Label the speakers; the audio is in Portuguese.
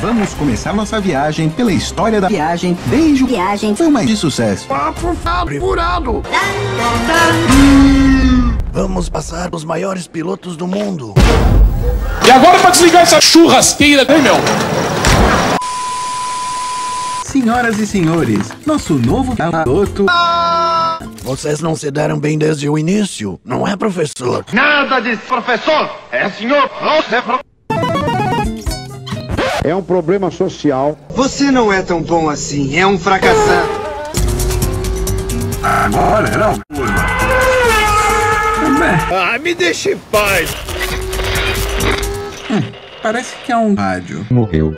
Speaker 1: Vamos começar nossa viagem pela história da viagem desde o
Speaker 2: Viagem.
Speaker 1: foi mais de sucesso.
Speaker 3: Vamos passar os maiores pilotos do mundo.
Speaker 4: E agora pra desligar essa churrasqueira, hein, meu?
Speaker 1: Senhoras e senhores, nosso novo piloto
Speaker 3: Vocês não se deram bem desde o início, não é, professor?
Speaker 5: Nada de professor, é senhor.
Speaker 6: É um problema social.
Speaker 7: Você não é tão bom assim, é um fracassado.
Speaker 5: Ah, me deixe em paz.
Speaker 1: parece que é um rádio.
Speaker 6: Morreu.